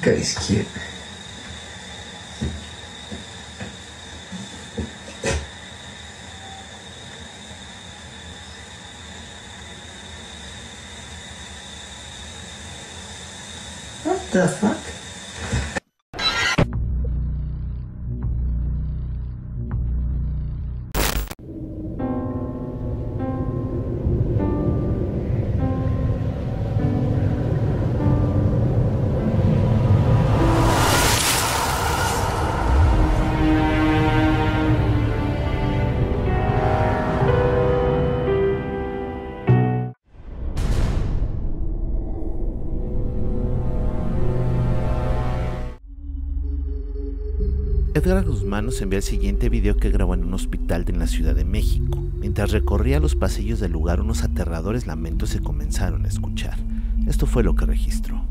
Cara izquierda. What the fuck? Edgar Guzmán nos envía el siguiente video que grabó en un hospital de la Ciudad de México. Mientras recorría los pasillos del lugar, unos aterradores lamentos se comenzaron a escuchar. Esto fue lo que registró.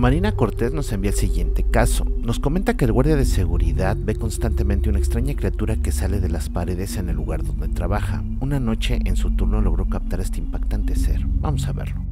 Marina Cortés nos envía el siguiente caso. Nos comenta que el guardia de seguridad ve constantemente una extraña criatura que sale de las paredes en el lugar donde trabaja. Una noche en su turno logró captar este impactante ser. Vamos a verlo.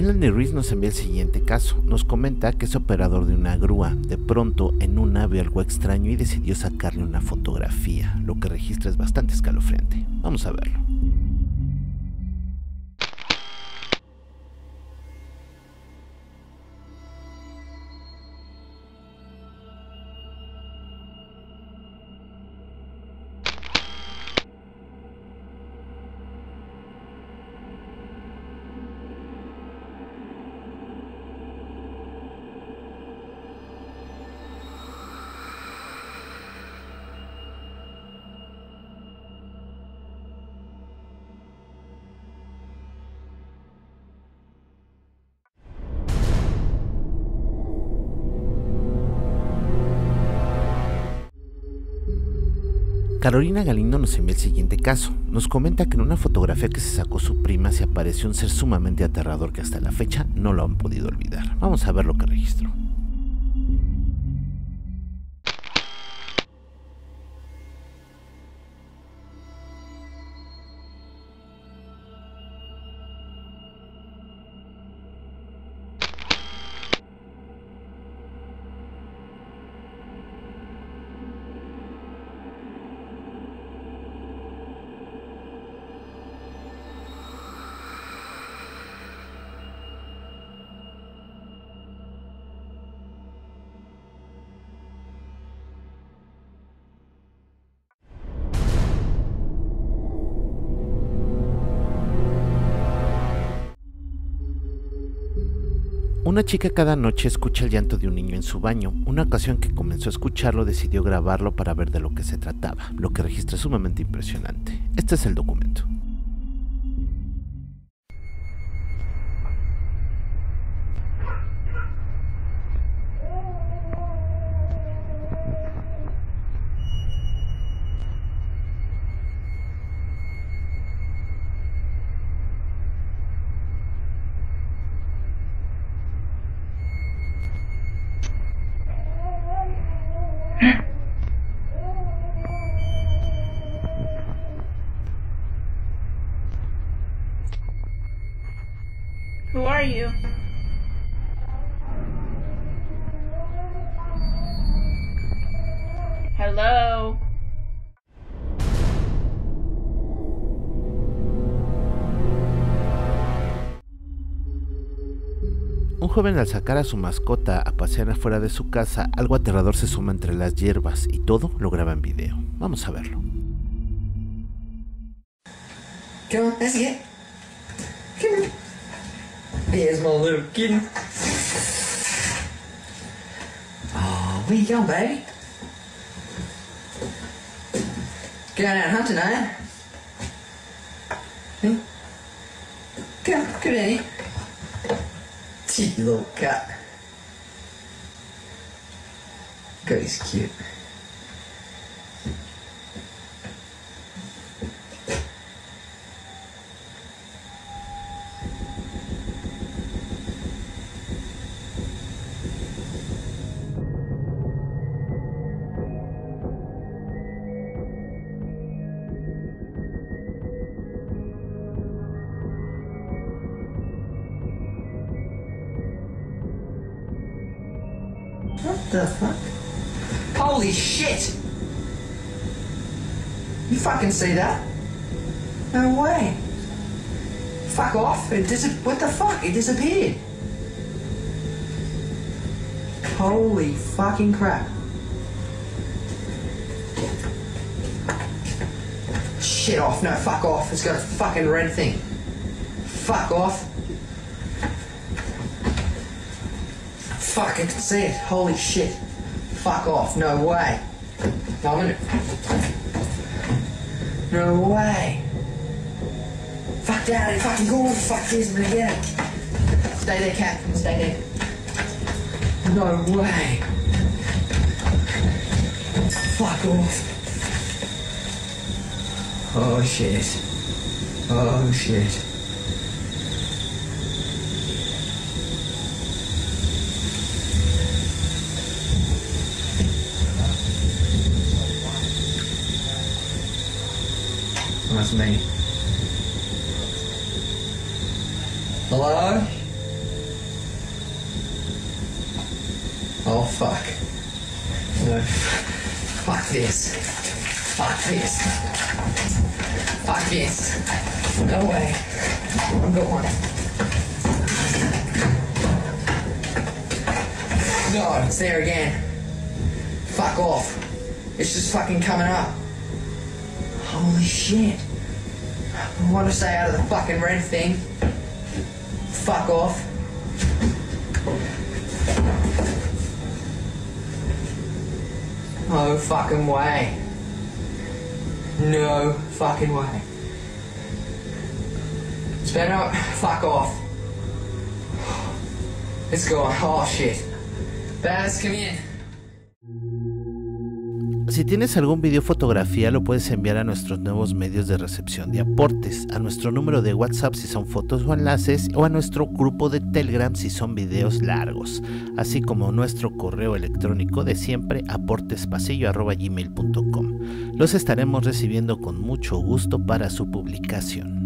Melanie Ruiz nos envía el siguiente caso. Nos comenta que es operador de una grúa. De pronto, en una vio algo extraño y decidió sacarle una fotografía. Lo que registra es bastante escalofriante. Vamos a verlo. Carolina Galindo nos envía el siguiente caso. Nos comenta que en una fotografía que se sacó su prima se apareció un ser sumamente aterrador que hasta la fecha no lo han podido olvidar. Vamos a ver lo que registró. Una chica cada noche escucha el llanto de un niño en su baño. Una ocasión que comenzó a escucharlo decidió grabarlo para ver de lo que se trataba, lo que registra sumamente impresionante. Este es el documento. You? Hello? Un joven al sacar a su mascota a pasear afuera de su casa, algo aterrador se suma entre las hierbas y todo lo graba en video. Vamos a verlo. It. Here's my little kitten. Oh, where you going, baby? Going out hunting, you? Hmm? Come, come here. Cheeky little cat. God, he's cute. What the fuck? Holy shit! You fucking see that? No way. Fuck off. It dis- what the fuck? It disappeared. Holy fucking crap. Shit off. No, fuck off. It's got a fucking red thing. Fuck off. Fuck, I can see it. Holy shit. Fuck off. No way. No, way. Fuck down. Fucking go. Fuck this. I'm gonna get it. Stay there, cat. Stay there. No way. Fuck off. Oh shit. Oh shit. Me. Hello? Oh fuck. No. Fuck this. Fuck this. Fuck this. No way. I'm going. No, it's there again. Fuck off. It's just fucking coming up. Holy shit. I want to stay out of the fucking red thing. Fuck off. No fucking way. No fucking way. It's better. Fuck off. It's gone. Oh shit. Baz, come in. Si tienes algún video fotografía, lo puedes enviar a nuestros nuevos medios de recepción de aportes, a nuestro número de WhatsApp si son fotos o enlaces, o a nuestro grupo de Telegram si son videos largos, así como nuestro correo electrónico de siempre aportespasillo.gmail.com. Los estaremos recibiendo con mucho gusto para su publicación.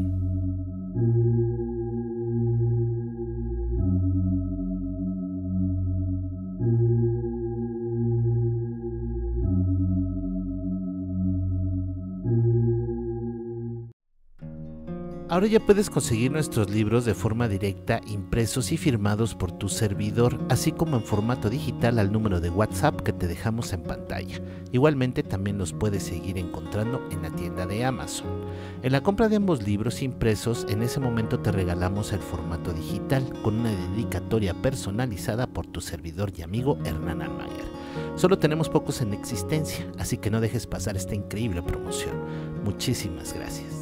Ahora ya puedes conseguir nuestros libros de forma directa, impresos y firmados por tu servidor, así como en formato digital al número de WhatsApp que te dejamos en pantalla. Igualmente también los puedes seguir encontrando en la tienda de Amazon. En la compra de ambos libros impresos, en ese momento te regalamos el formato digital con una dedicatoria personalizada por tu servidor y amigo Hernán Almaguer. Solo tenemos pocos en existencia, así que no dejes pasar esta increíble promoción. Muchísimas gracias.